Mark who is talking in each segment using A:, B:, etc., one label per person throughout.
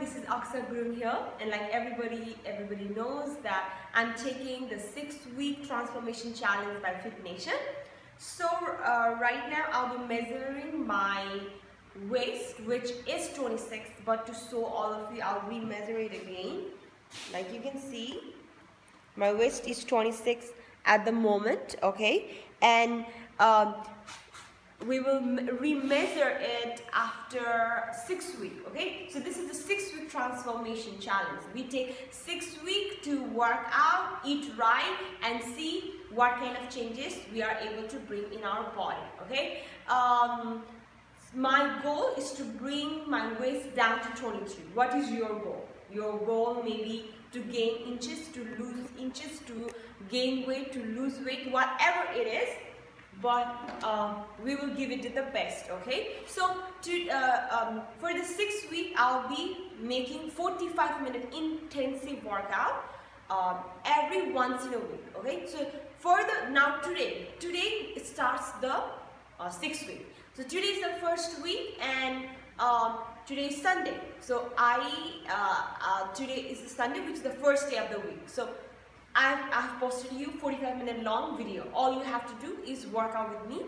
A: this is Aksa Gurung here and like everybody everybody knows that I'm taking the six week transformation challenge by Fit Nation. So uh, right now I'll be measuring my waist which is 26 but to show all of you I'll re-measure it again. Like you can see my waist is 26 at the moment okay and um, we will remeasure it after six weeks okay? So this is the six week transformation challenge. We take six weeks to work out eat right and see what kind of changes we are able to bring in our body okay? Um, my goal is to bring my waist down to 23 what is your goal? Your goal may be to gain inches to lose inches to gain weight to lose weight whatever it is but uh, we will give it the best okay? So to uh, um, for the six week I'll be making 45 minute intensive workout um, every once in a week okay? So for the now today today starts the uh, sixth week. So today is the first week and um, today is Sunday. So I uh, uh, today is the Sunday which is the first day of the week. So I've, I've posted you 45 minute long video. All you have to do is work out with me.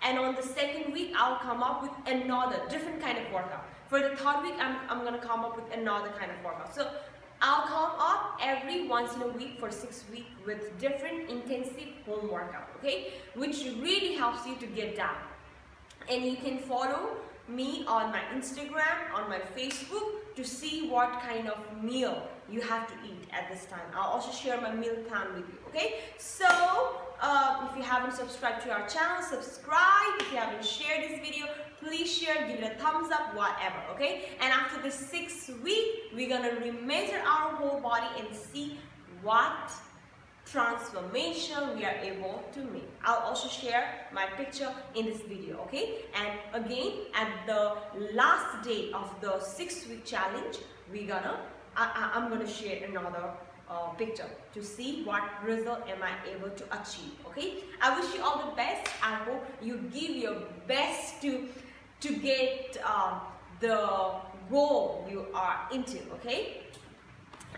A: And on the second week, I'll come up with another different kind of workout. For the third week, I'm, I'm gonna come up with another kind of workout. So I'll come up every once in a week for six weeks with different intensive home workout, okay? Which really helps you to get down. And you can follow me on my Instagram, on my Facebook to see what kind of meal you have to eat at this time. I'll also share my meal plan with you, okay? So, uh, if you haven't subscribed to our channel, subscribe. If you haven't shared this video, please share, give it a thumbs up, whatever, okay? And after the sixth week, we're gonna remeasure our whole body and see what transformation we are able to make. I'll also share my picture in this video, okay? And again, at the last day of the six week challenge, we're gonna, I, am gonna share another uh, picture to see what result am I able to achieve, okay? I wish you all the best. I hope you give your best to, to get uh, the goal you are into, okay?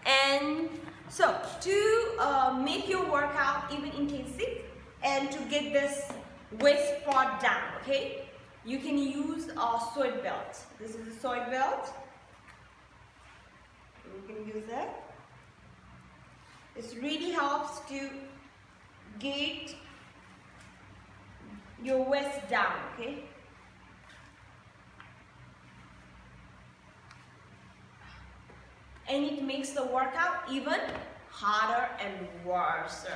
A: And so to uh, make your workout even intensive and to get this waist part down, okay, you can use a sweat belt. This is a sweat belt. You can use that. it really helps to get your waist down, okay? and it makes the workout even harder and worse.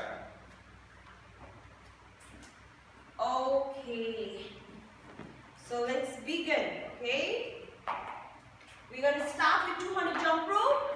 A: Okay, so let's begin, okay? We're gonna start with 200 jump rope.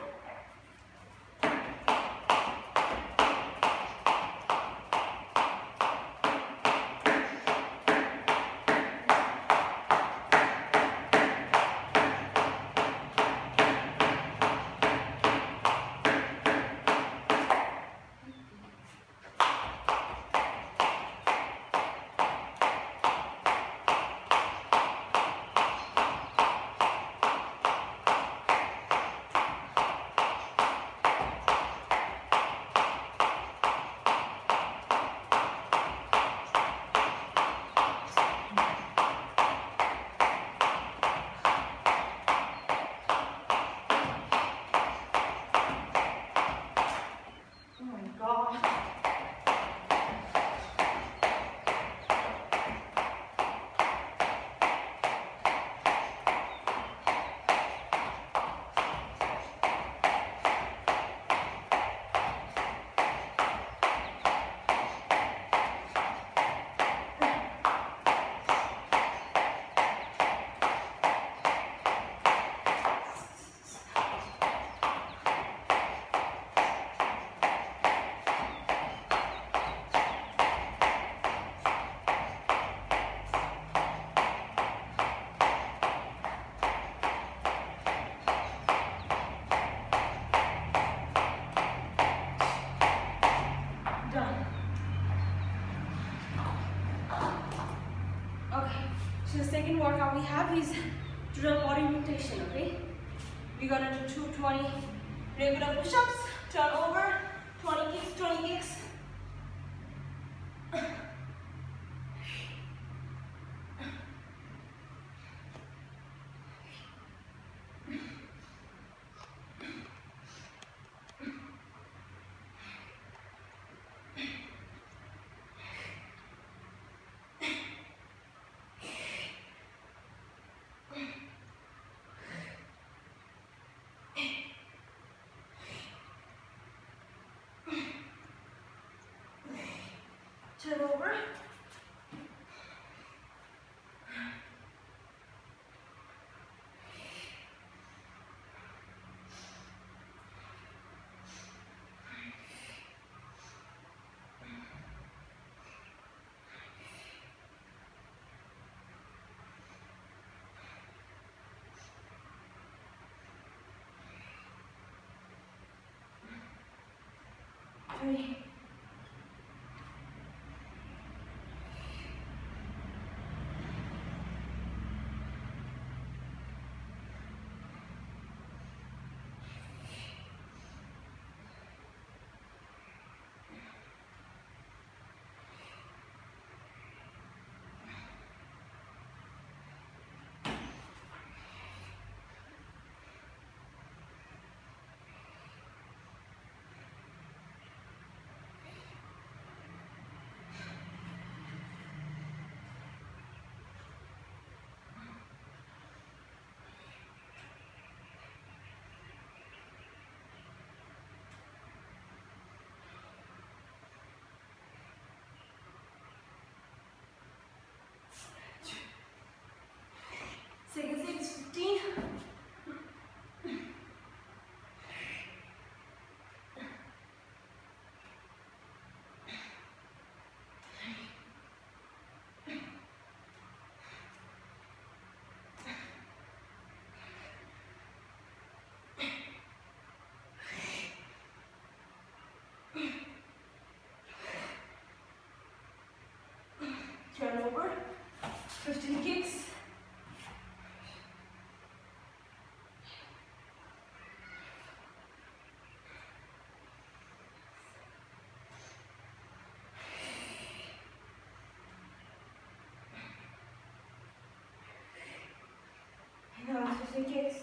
A: So the second workout we have is total body rotation, okay? We're gonna do two 20 regular push-ups, turn over, 20 kicks, 20 kicks. Turn over. Three. 16. Now 15 kicks.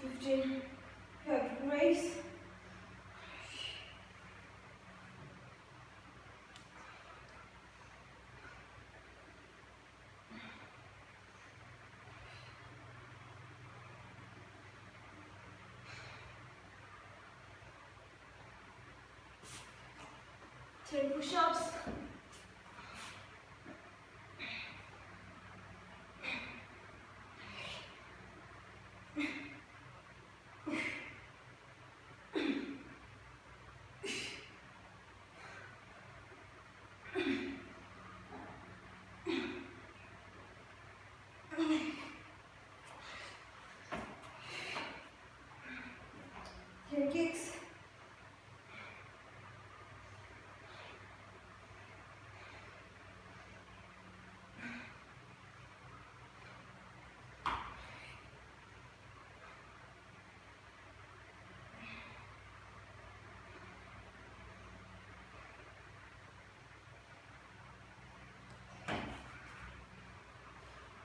A: Fifteen. Raise. Ten push-ups. Ten kicks.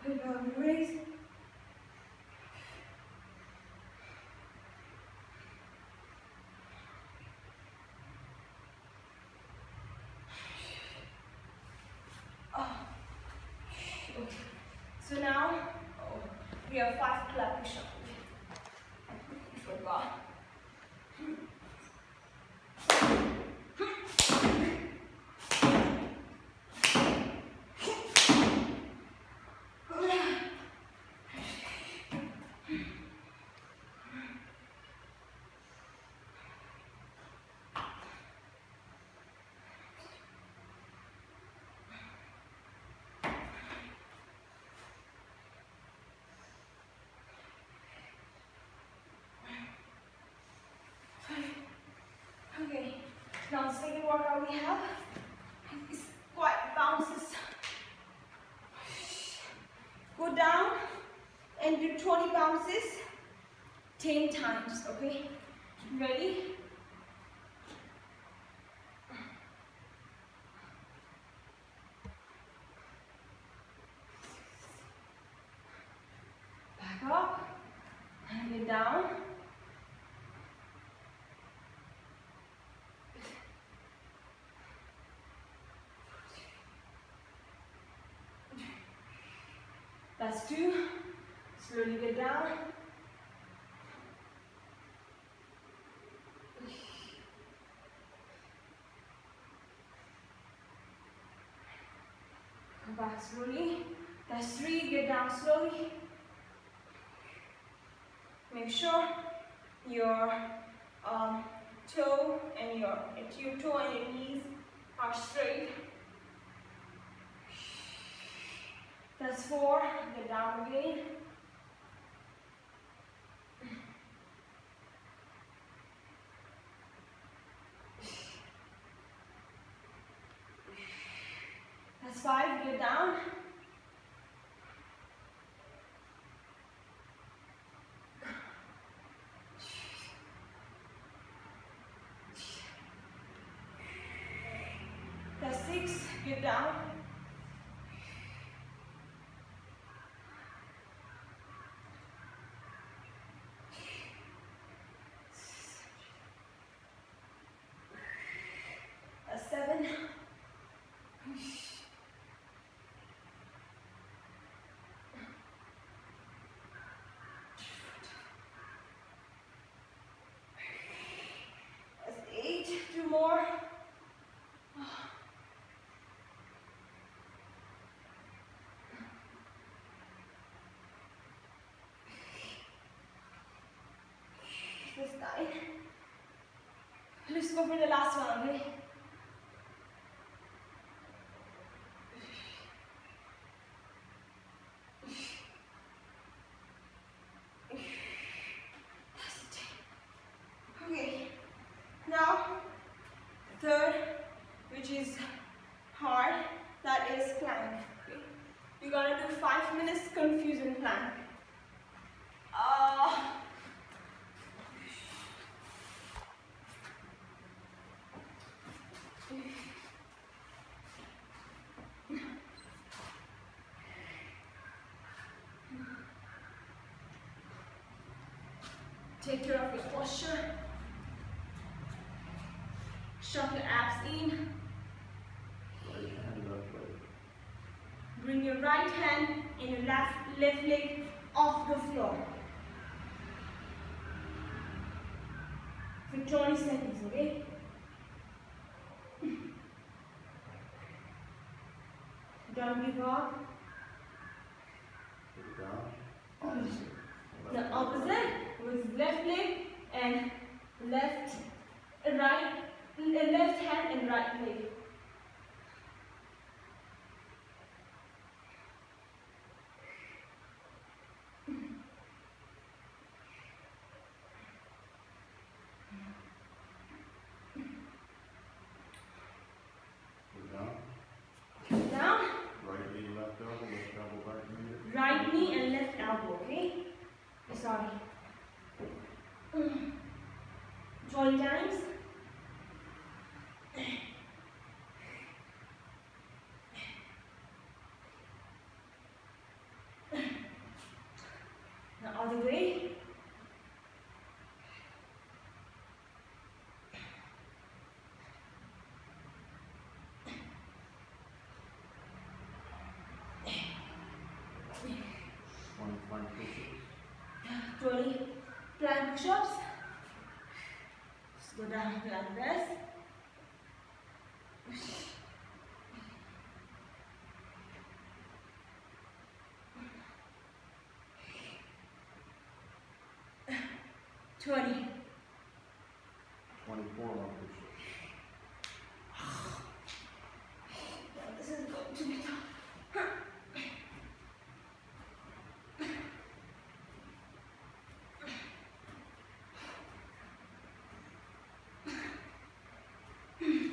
A: Good body raise. So now oh, we have five clap push-ups. Forgot. Workout we have squat bounces. Go down and do 20 bounces 10 times, okay? Ready? Back up, and it down. That's two. Slowly get down. Come back slowly. That's three. Get down slowly. Make sure your um, toe and your, your toe and your knees are straight. That's four. Get down again. That's five. Get down. That's six. Get down. That's seven. Let's go for the last one? Okay, now third, which is hard, that is plank. Okay. You're gonna do five minutes confusion plank. Uh, Take care of your posture. Shove your abs in. Bring your right hand and your left, left leg off the floor. For 20 seconds, okay? Don't give up.
B: Put it down. Opposite.
A: The opposite was left leg and left, right, left hand and right leg.
B: Put it down.
A: Now,
B: Right knee, left elbow, left elbow, back knee.
A: right knee and left elbow, okay? Sorry. Mm. 20 times. The other way.
B: Twenty plank
A: 20 plank push-ups. Just go down like this.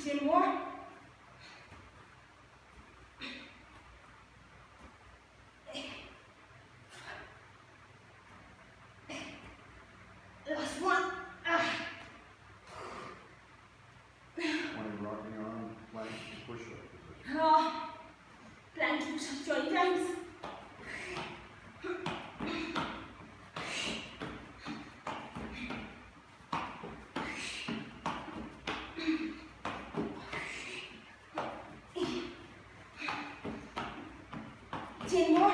A: till what? chín nhá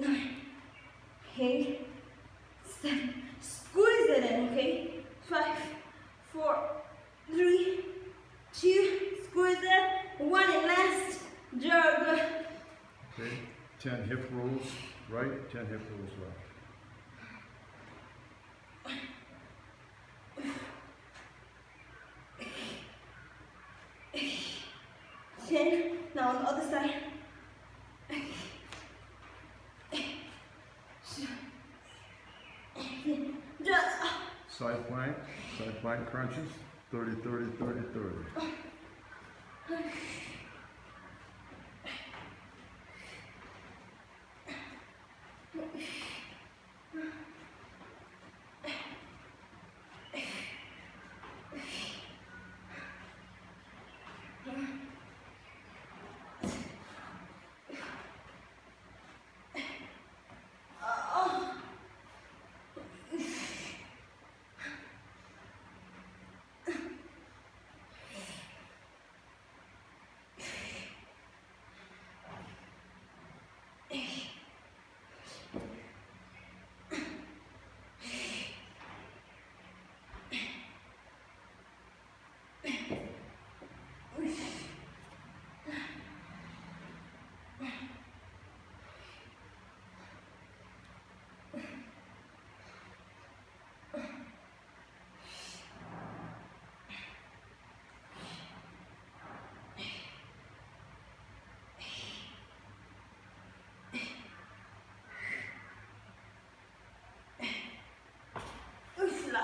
A: nine, eight, seven. Squeeze it in, okay? Five, four, three, two, squeeze it, one, and last jog.
B: Okay, 10 hip rolls right, 10 hip rolls left.
A: Now on the other side.
B: bite crunches, 30, 30, 30, 30.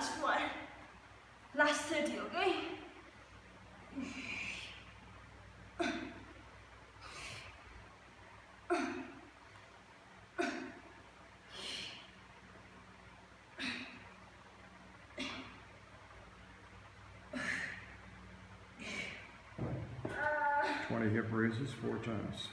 A: last one. Last 30, okay?
B: Twenty hip raises four times.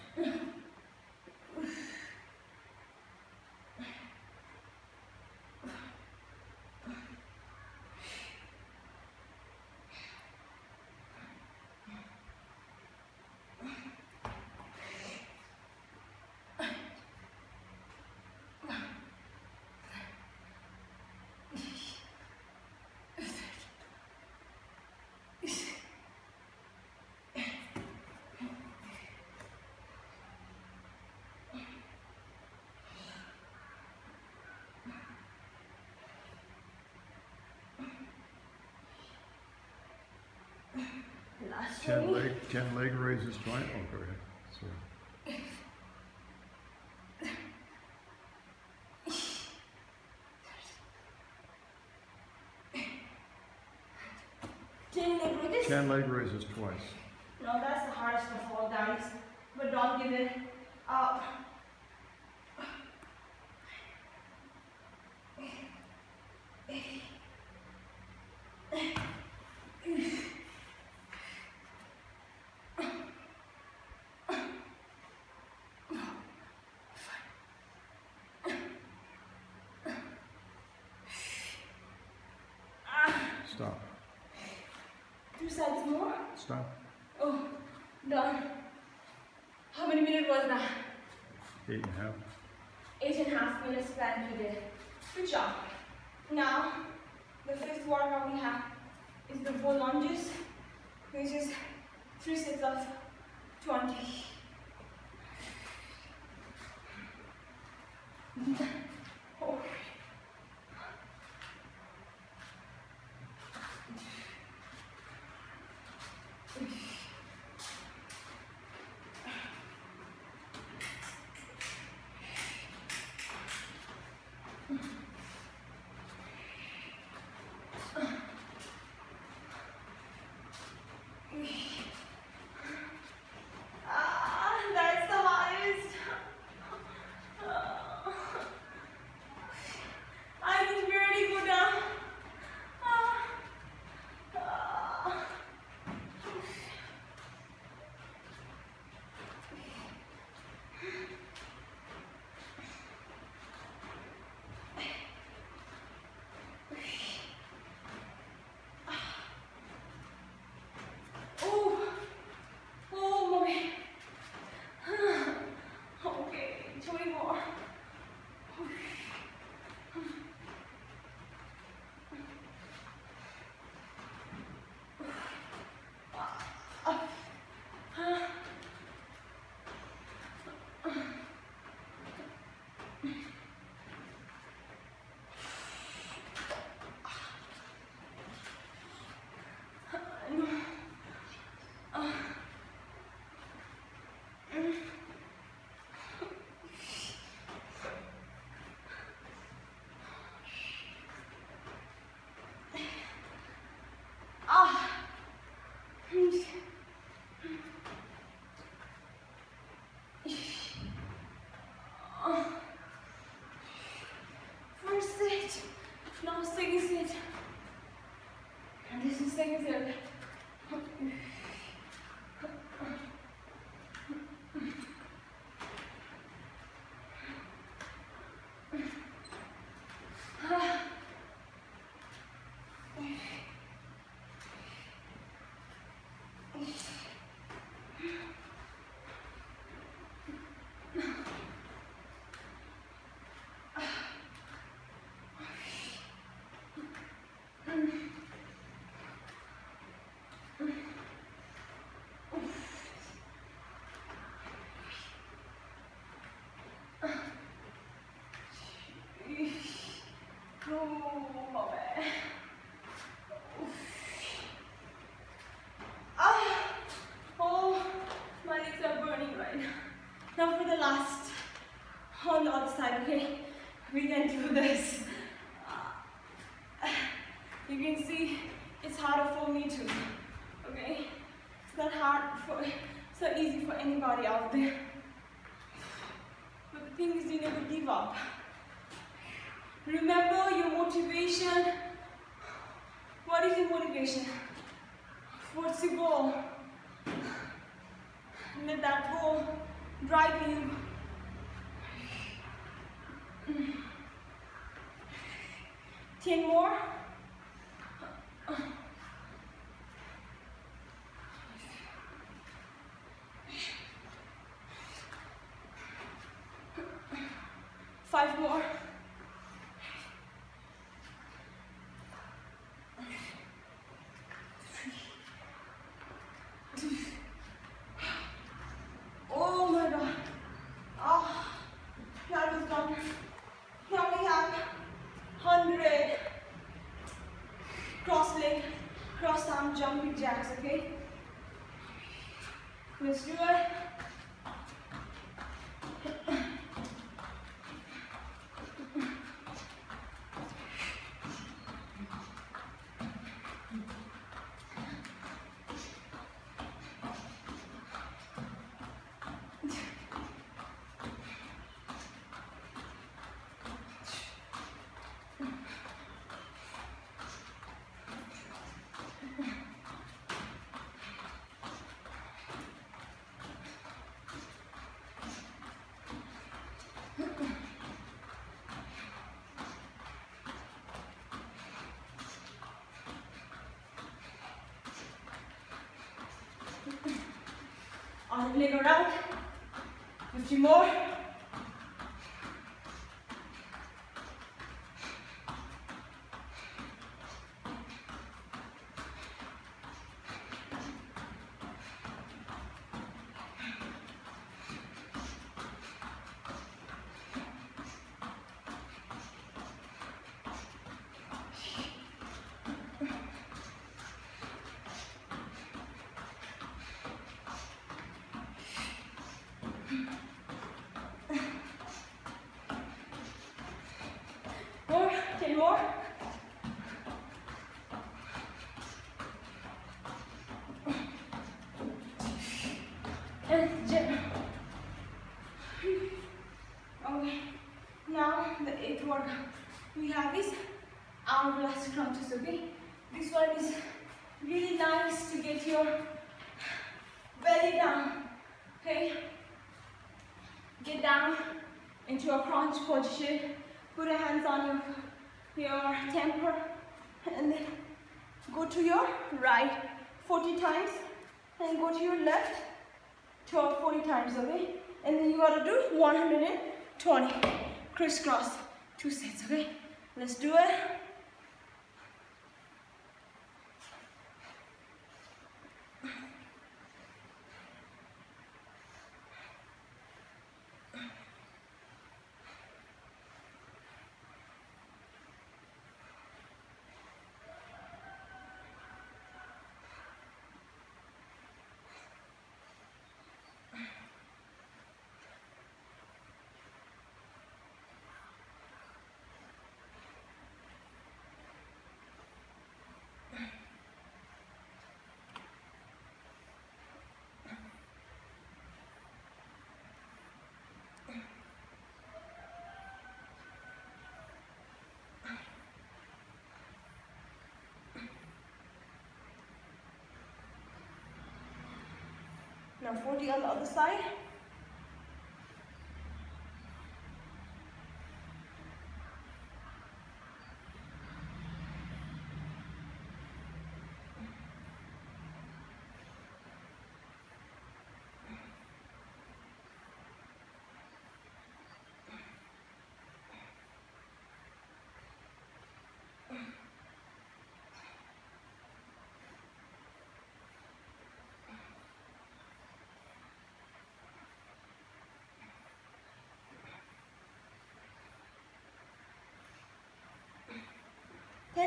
A: 10
B: leg, 10 leg raises joint. Oh, go ahead. Sorry.
A: Ten leg raises
B: twice. Stop.
A: Two sides more?
B: Stop.
A: Oh, done. How many minutes was that?
B: Eight and a half.
A: Eight and a half minutes spent we did. Good job. Now, the fifth workout we have is the four lunges, which is three sets of 20. Okay. 10 more. rejects Arm leg around. 50 more. More, 10 more. And jump. Okay, now the eighth workout we have is hourglass crunches, okay? This one is really nice to get your belly down, okay? Get down into a crunch position. Put your hands on your, your temper and then go to your right 40 times and go to your left 12, 40 times, okay? And then you gotta do 120 crisscross, two sets, okay? Let's do it. Now 40 on the other side.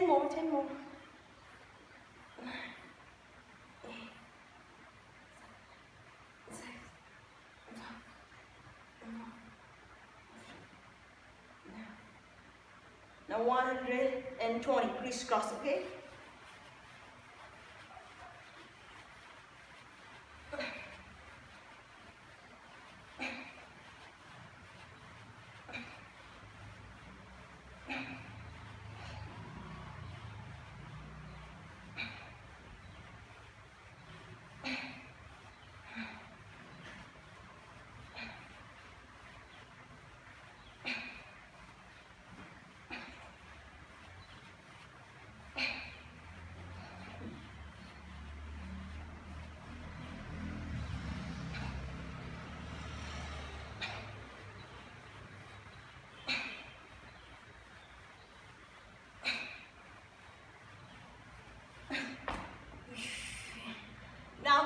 A: Ten more, ten more. Now 120 crisscross, okay?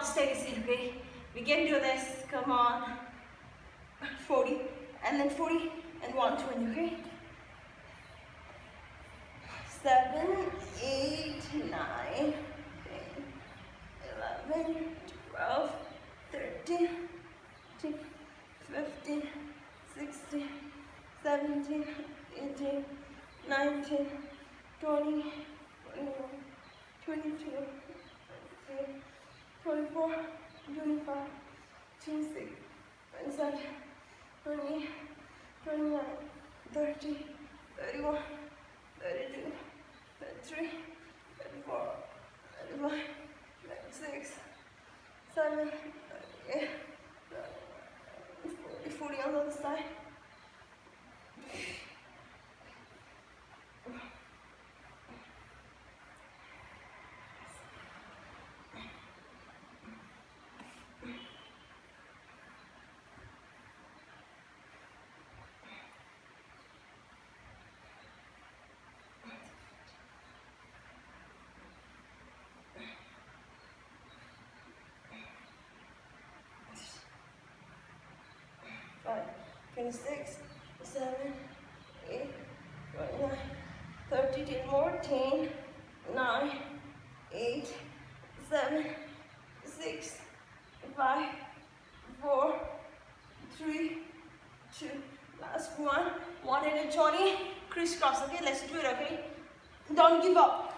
A: Now the steady okay? We can do this, come on. 40, and then 40, and 120, okay? Seven, eight, nine, 10, 11, 12, 13, 17, 18, 19, 20, 21, 22, 23, 24, 25, 26, 27, 28, 29, 30, 31, 32, 33, 34, 35, 36, 7, 38, 40, 40 on the other side. five, 26, 7, 8, 29, 30, 10 more, 10, 9, 8, 7, 6, 5, 4, 3, 2, last one, 1 and 20, crisscross, okay, let's do it, okay? Don't give up.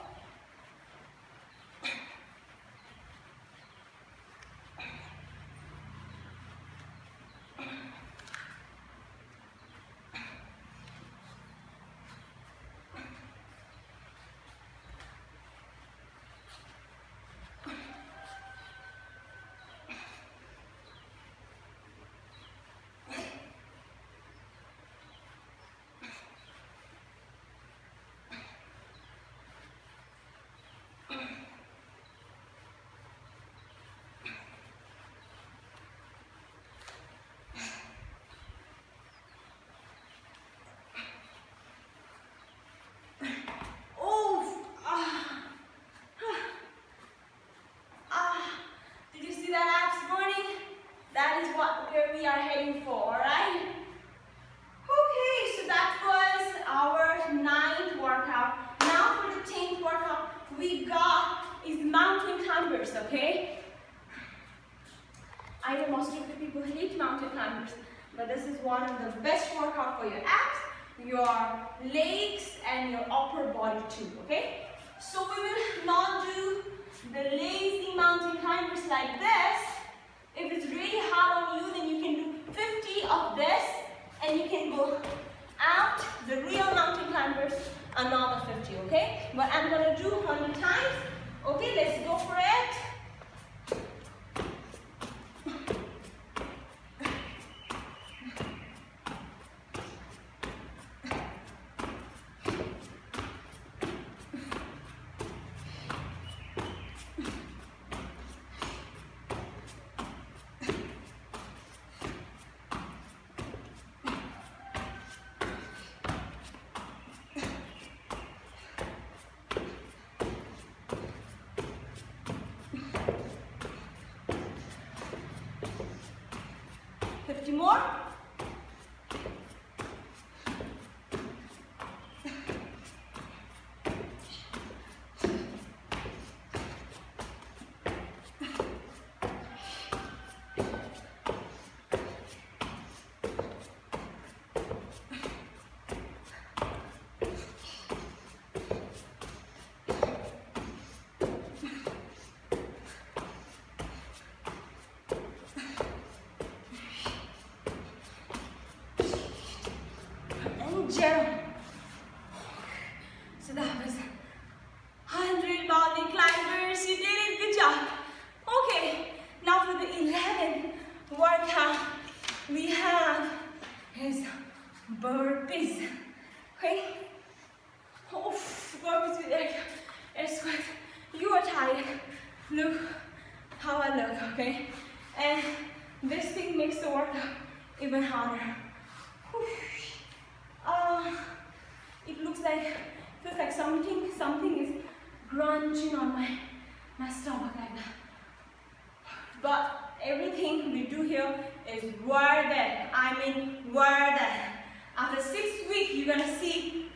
A: Oh, ah, ah. Did you see that abs burning? That is what where we are heading for, alright? Okay, so that was our ninth workout. Now for the tenth workout, we got is mountain climbers, okay? I know most of the people hate mountain climbers, but this is one of the best workout for your abs, your legs, and your upper body too, okay? So we will not do the lazy mountain climbers like this. If it's really hard on you, then you can do 50 of this, and you can go out, the real mountain climbers, another 50, okay? But I'm gonna do 100 times. Okay, let's go for it. Fifty more. And jump. So that was 100 mountain climbers. You did it. Good job. Okay, now for the 11th workout, we have is burpees. Okay? Oh, burpees with air, air squat. You are tired. Look how I look, okay? And this thing makes the workout even harder. Whew. Uh, it looks like, feels like something, something is crunching on my, my stomach like that. But everything we do here is worth it. I mean worth it. After six weeks, you're gonna see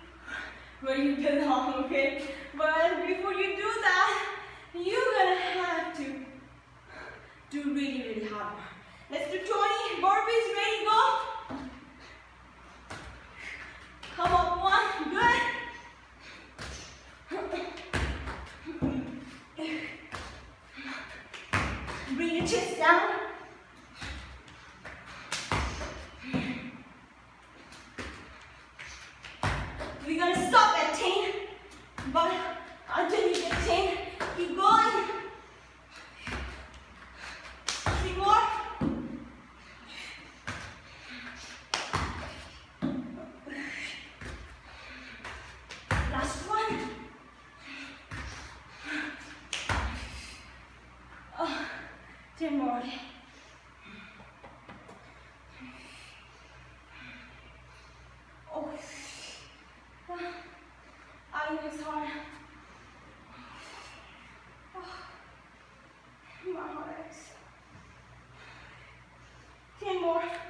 A: where you belong, okay? But before you do that, you're gonna have to do really, really hard work. Let's do 20 burpees, ready, go. your chest down. We're gonna stop at 10, but until you get 10, keep going. Three more. Last one. Oh, 10 more. Oh, I know it's hard. Oh, my heart aches. 10 more.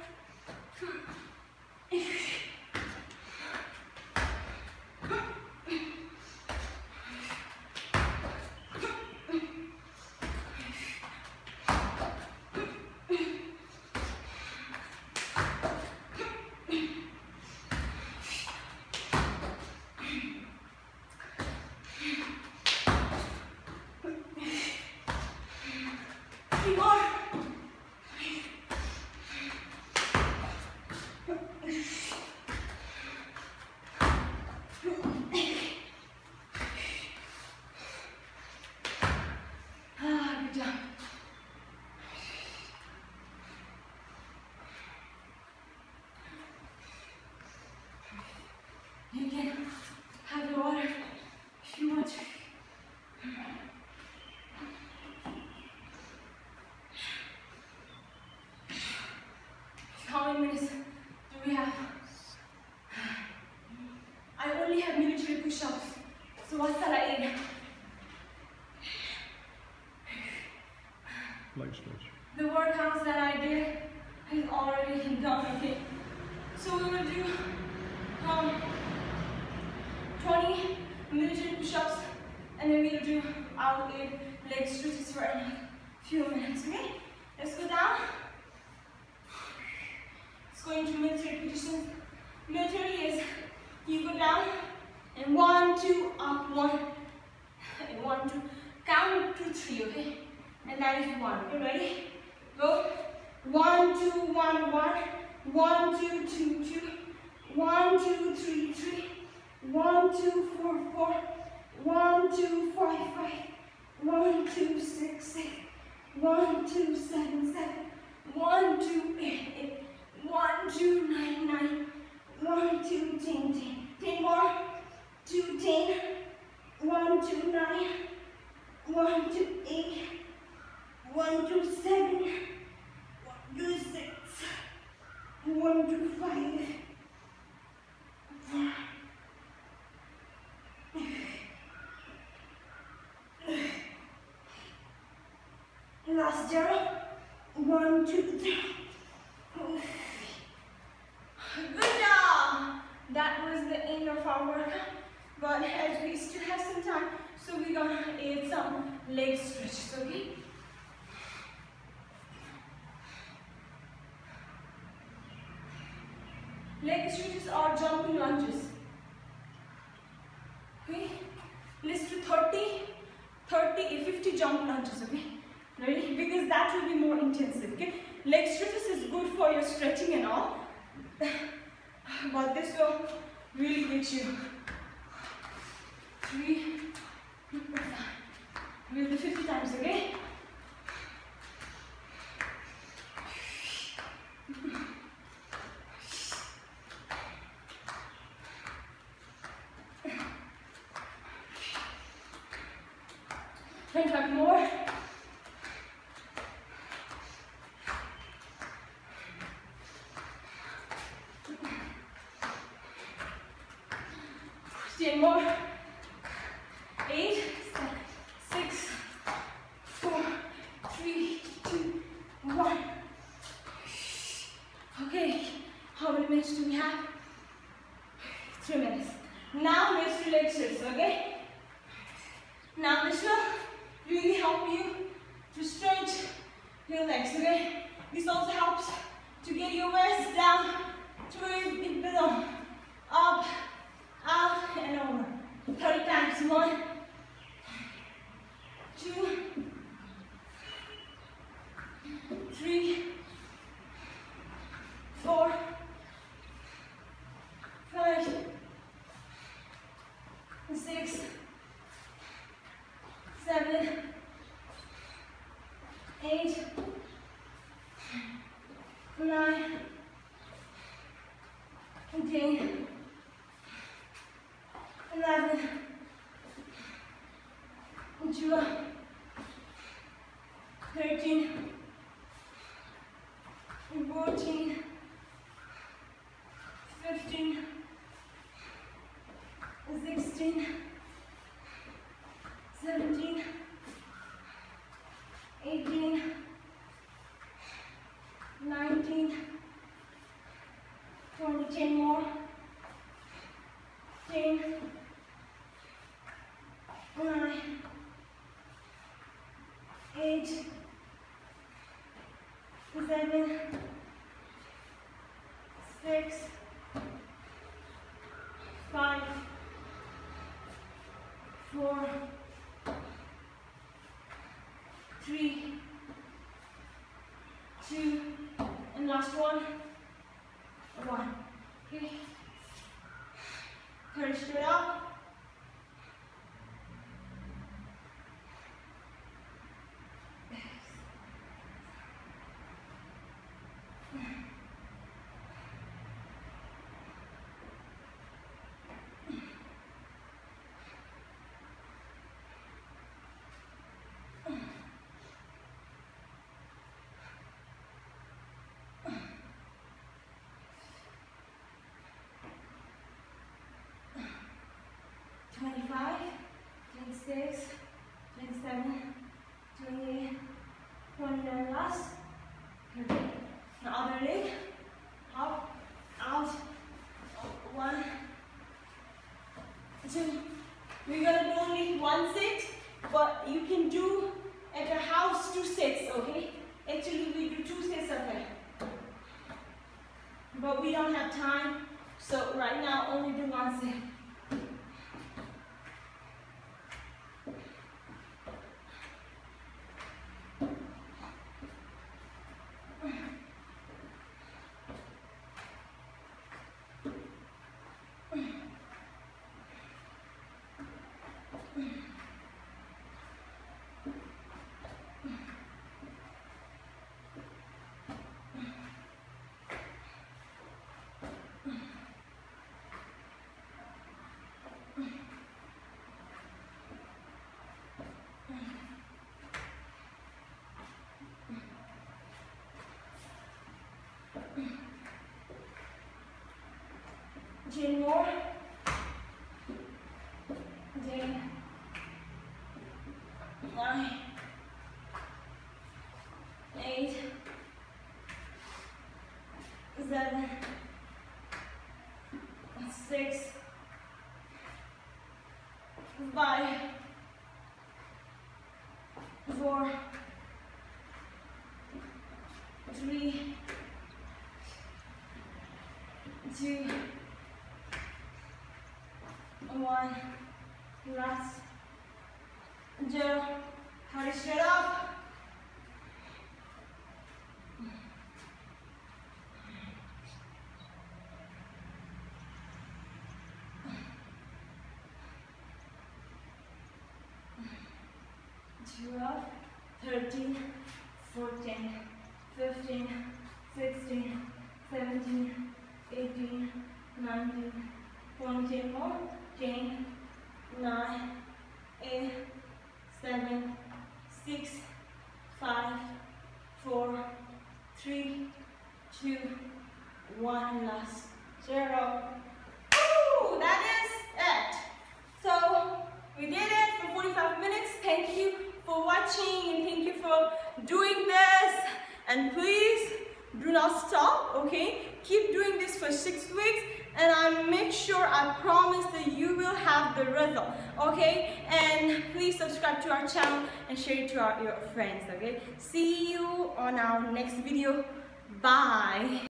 A: Three more. Ah, good job. You can have your water if you want to. How many minutes do we have? I only have military push-ups. So what's that I add?
B: Leg stretch.
A: The workouts that I did is already done, okay? So we will do um, 20 military push-ups and then we'll do our leg leg stretches for a few minutes, okay? Let's go down. Let's go into military position. Military is you go down and one, two, up, one, and one, two. Count to three, okay? And that is one. Okay, ready? Go. One, two, one, one. One, two, two, two. One, two, three, three. One, two, four, four. One, two, five, five. One, two, six, six. One, two, seven, seven. One, two, eight, eight. One, two, nine, nine. One, two, ten, ten. Ten more. Two, ten. One, two, nine. One, two, eight. One, two, seven. One, two, six. One, two, five. Last zero. One, two, three. Good job. That was the end of our workout. But as we still have some time, so we're gonna add some leg stretches, okay? Leg stretches are jumping lunges. Okay? Let's do 30, 30, 50 jump lunges, okay? Because that will be more intensive, okay? Leg stretches is good for your stretching and all. but this will really get you. Three. We'll do 50 times, okay? Twenty-five more. 14, 15, 16, 17, 18, 19, 20, 10 more, 10, 9, 8, seven, last one. 25, 26, 27, 28, 29, last. Perfect. Jane more. Jane. Nine. Eight. Seven. Six. Five. Four. Three. Two one, last, zero, carry straight up. Twelve, thirteen, our next video. Bye.